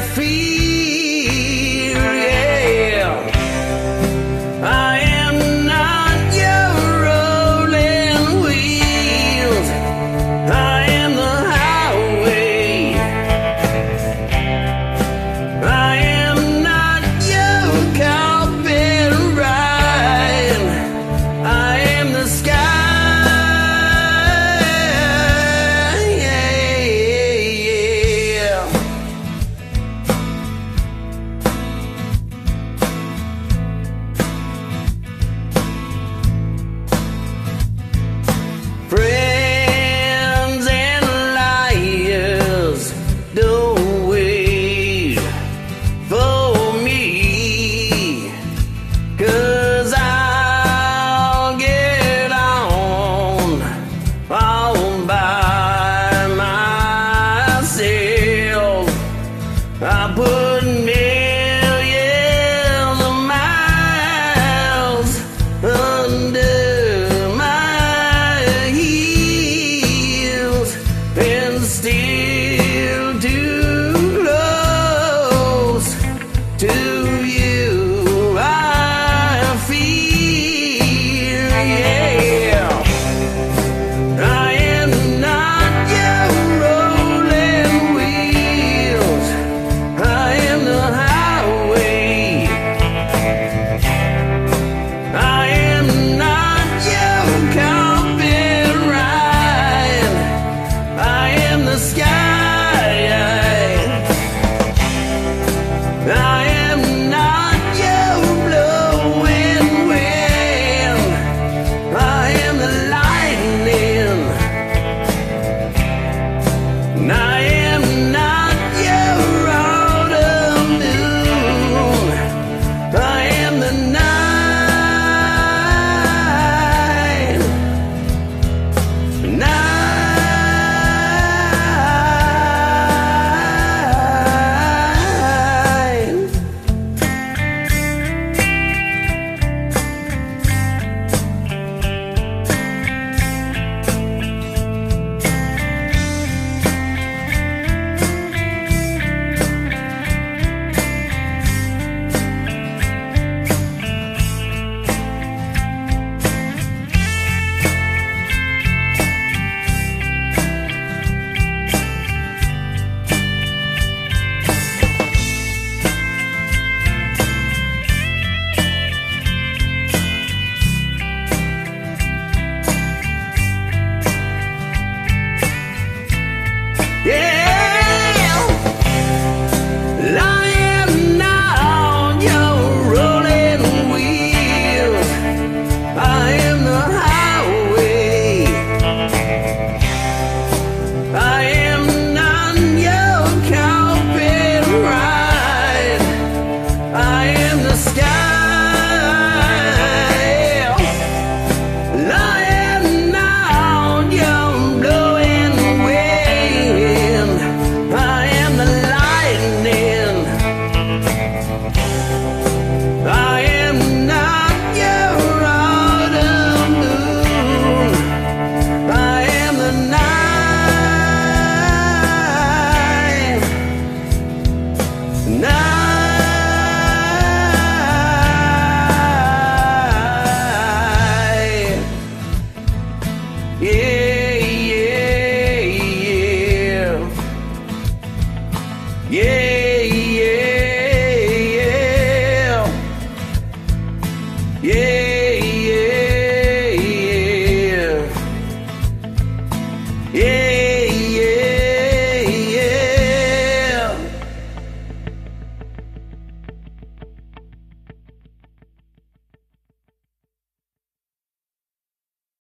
feel